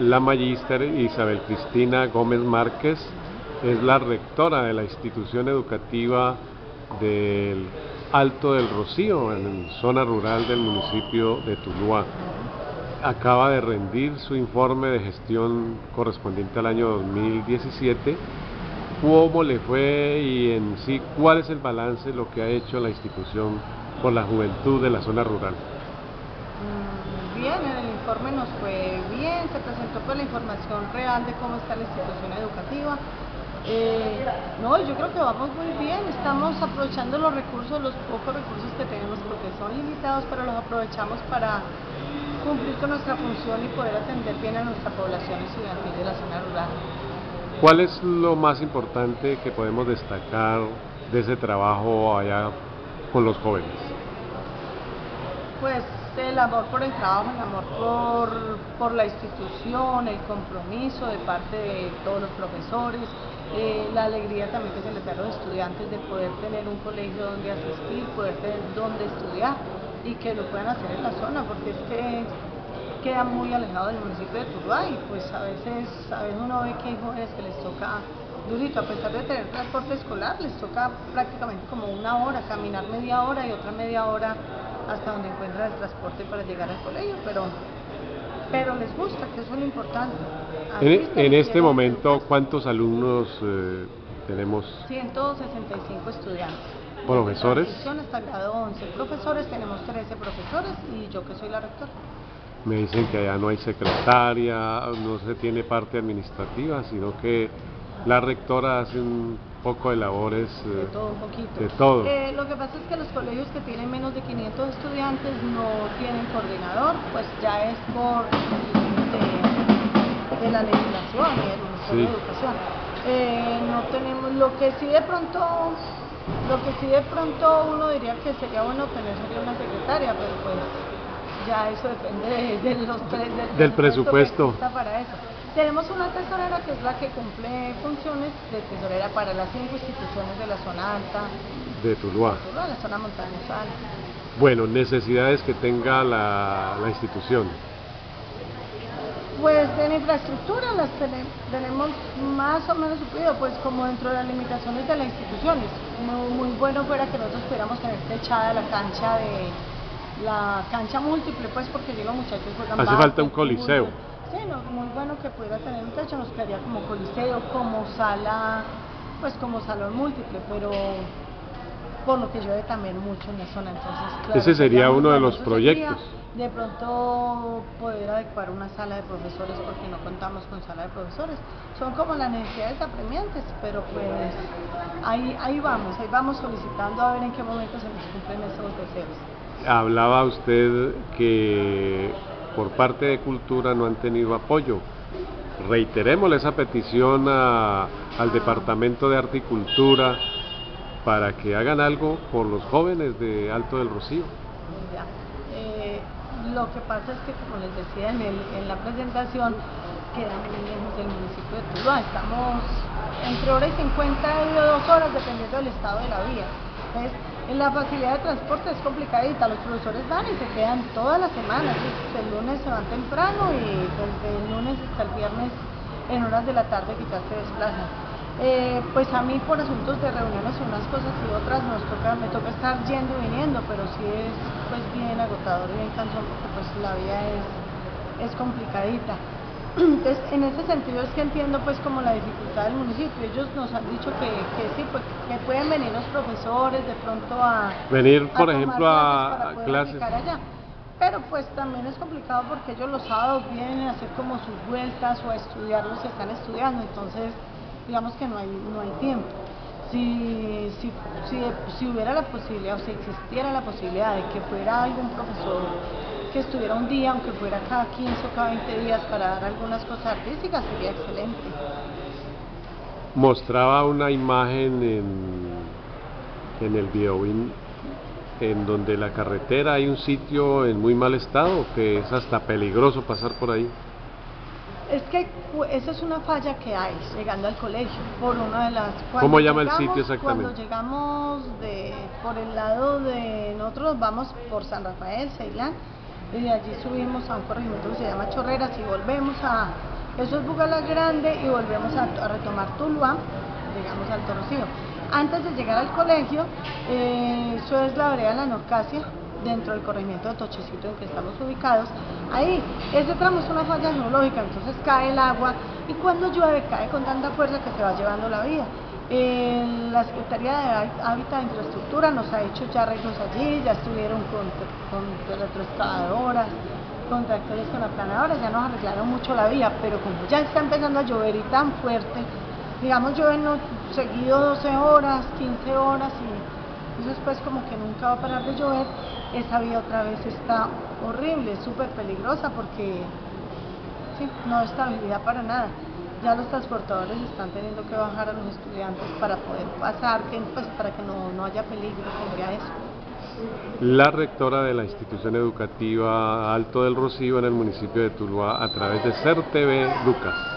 La magíster Isabel Cristina Gómez Márquez es la rectora de la institución educativa del Alto del Rocío, en zona rural del municipio de Tuluá. Acaba de rendir su informe de gestión correspondiente al año 2017. ¿Cómo le fue y en sí cuál es el balance, lo que ha hecho la institución por la juventud de la zona rural? Bien, en el informe nos fue bien, se presentó pues la información real de cómo está la institución educativa. Eh, no, yo creo que vamos muy bien, estamos aprovechando los recursos, los pocos recursos que tenemos, porque son limitados, pero los aprovechamos para cumplir con nuestra función y poder atender bien a nuestra población estudiantil de la zona rural. ¿Cuál es lo más importante que podemos destacar de ese trabajo allá con los jóvenes? Pues el amor por el trabajo, el amor por, por la institución, el compromiso de parte de todos los profesores, eh, la alegría también que se les da a los estudiantes de poder tener un colegio donde asistir, poder tener donde estudiar y que lo puedan hacer en la zona, porque es que queda muy alejado del municipio de Tuluá y pues a veces, a veces uno ve que hay jóvenes que les toca durito, a pesar de tener transporte escolar, les toca prácticamente como una hora, caminar media hora y otra media hora hasta donde encuentran el transporte para llegar al colegio, pero, pero les gusta, que eso es lo importante. En, en este momento, ¿cuántos alumnos eh, tenemos? 165 estudiantes. ¿Profesores? Hasta grado 11 profesores, tenemos 13 profesores y yo que soy la rectora. Me dicen que allá no hay secretaria, no se tiene parte administrativa, sino que la rectora hace un poco de labores. De eh, todo un poquito. De todo. Eh, lo que pasa es que los colegios que tienen menos de 500 estudiantes no tienen coordinador, pues ya es por de, la legislación y del Ministerio de Educación. Eh, no tenemos, lo que sí de pronto, lo que sí de pronto uno diría que sería bueno tener sería una secretaria, pero pues ya eso depende de, los del, presupuesto, para eso. Tenemos una tesorera que es la que cumple funciones de tesorera para las cinco instituciones de la zona alta de Tuluá, de la zona montañosa Bueno, necesidades que tenga la, la institución. Pues en infraestructura las tenemos más o menos suplido, pues como dentro de las limitaciones de las instituciones. Muy, muy bueno fuera que nosotros pudiéramos tener techada la cancha de la cancha múltiple, pues porque digo muchachos juegan Hace falta un coliseo. Sí, muy bueno que pudiera tener un techo, nos quedaría como coliseo, como sala, pues como salón múltiple, pero por lo que llueve también mucho en la zona, entonces Ese sería uno de los proyectos. de pronto poder adecuar una sala de profesores porque no contamos con sala de profesores. Son como las necesidades apremiantes, pero pues ahí, ahí vamos, ahí vamos solicitando a ver en qué momento se nos cumplen esos deseos. Hablaba usted que por parte de Cultura no han tenido apoyo. Reiteremos esa petición al Departamento de Arte y Cultura para que hagan algo por los jóvenes de Alto del Rocío. Eh, lo que pasa es que, como les decía en, la presentación, quedan muy lejos del municipio de Tuluá. Estamos entre hora y 50 y dos horas, dependiendo del estado de la vía. En la facilidad de transporte es complicadita, los profesores van y se quedan toda la semana, el lunes se van temprano y desde el lunes hasta el viernes en horas de la tarde quizás se desplazan. Eh, pues a mí por asuntos de reuniones unas cosas y otras nos toca, me toca estar yendo y viniendo, pero sí es pues bien agotador y bien cansón porque pues la vida es, es complicadita. Entonces, en ese sentido es que entiendo pues como la dificultad del municipio. Ellos nos han dicho que, que sí, pues que pueden venir los profesores de pronto a... Venir, por ejemplo, a, clases. Allá. Pero pues también es complicado porque ellos los sábados vienen a hacer como sus vueltas o a estudiar los que están estudiando. Entonces, digamos que no hay, no hay tiempo. Si, si, si, si hubiera la posibilidad o si existiera la posibilidad de que fuera algún profesor que estuviera un día, aunque fuera cada 15 o cada 20 días para dar algunas cosas artísticas, sería excelente. Mostraba una imagen en, en el video en donde la carretera hay un sitio en muy mal estado, que es hasta peligroso pasar por ahí. Es que esa es una falla que hay llegando al colegio, por una de las... ¿Cómo llama el sitio exactamente? Cuando llegamos de, por el lado de, nosotros vamos por San Rafael, Ceilán, y de allí subimos a un corregimiento que se llama Chorreras y volvemos a, eso es Bugala Grande y volvemos a, retomar Tuluá, llegamos al Torocío. Antes de llegar al colegio, eh, eso es la vereda de la Norcasia, dentro del corregimiento de Tochecito en que estamos ubicados. Ahí, ese tramo es una falla geológica, entonces cae el agua y cuando llueve cae con tanta fuerza que se va llevando la vida. la Secretaría de Hábitat e Infraestructura nos ha hecho ya arreglos allí, ya estuvieron con, con retroexcavadoras, con tractores con aplanadores, ya nos arreglaron mucho la vía, pero como ya está empezando a llover y tan fuerte, digamos llueve seguido 12 horas, 15 horas y después como que nunca va a parar de llover, esa vía otra vez está horrible, súper peligrosa porque sí, no hay estabilidad para nada. Ya los transportadores están teniendo que bajar a los estudiantes para poder pasar, pues para que no, haya peligro que eso. La rectora de la institución educativa Alto del Rocío en el municipio de Tuluá a través de CERTV, Lucas.